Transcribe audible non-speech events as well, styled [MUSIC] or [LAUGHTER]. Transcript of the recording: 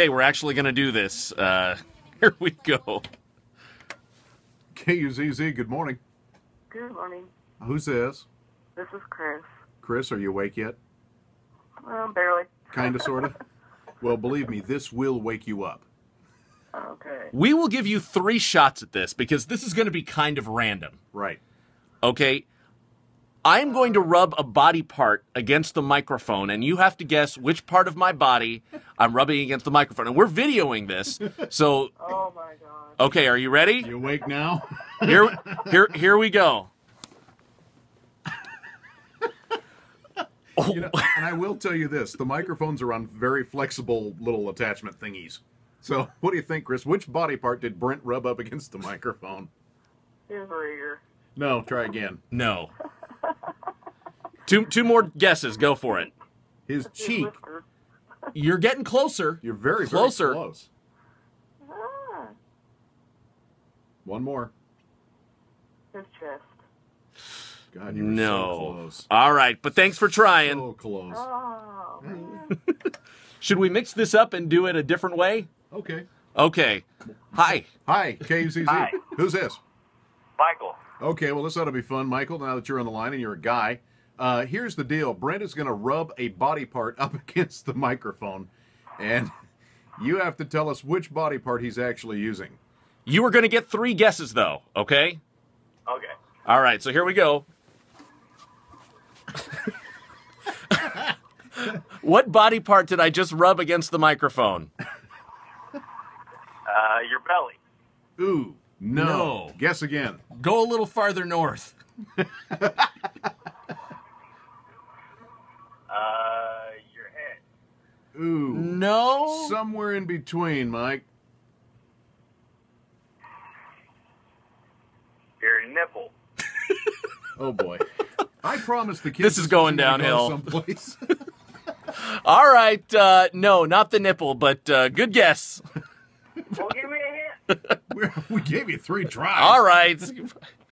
Okay, we're actually going to do this. Uh, [LAUGHS] here we go. KUZZ, good morning. Good morning. Who's this? This is Chris. Chris, are you awake yet? Um, barely. Kind of, [LAUGHS] sort of? Well, believe me, this will wake you up. Okay. We will give you three shots at this because this is going to be kind of random. Right. Okay. I'm going to rub a body part against the microphone, and you have to guess which part of my body I'm rubbing against the microphone. And we're videoing this. So, [LAUGHS] Oh my god. okay, are you ready? You awake now? [LAUGHS] Here, here, here we go. You know, and I will tell you this the microphones are on very flexible little attachment thingies. So, what do you think, Chris? Which body part did Brent rub up against the microphone? His ear. No, try again. No. Two, two more guesses. Go for it. His His cheek. You're getting closer. You're very, Closer. very close. Ah, One more. his chest. God, you were so No. close. All right, but thanks for trying. So close. Oh. [LAUGHS] Should we mix this up and do it a different way? Okay. Okay. Hi. Hi, KUZZ. Hi. Who's this? Michael. Okay, well, this ought to be fun, Michael, now that you're on the line and you're a guy. Uh, here's the deal Brent is going to rub a body part up [LAUGHS] against the microphone, and you have to tell us which body part he's actually using. You are going to get three guesses, though, okay? Okay. All right, so here we go. [LAUGHS] what body part did I just rub against the microphone? Uh, your belly. Ooh, no. No. Guess again. Go a little farther north. [LAUGHS] Ooh. No. Somewhere in between, Mike. Your nipple. [LAUGHS] Oh, boy. I promised the kids This is going was go downhill. Someplace. [LAUGHS] [LAUGHS] All right. Uh, no, not the nipple, but uh, good guess. Well, give me a hint. We're- we gave you three tries. All right.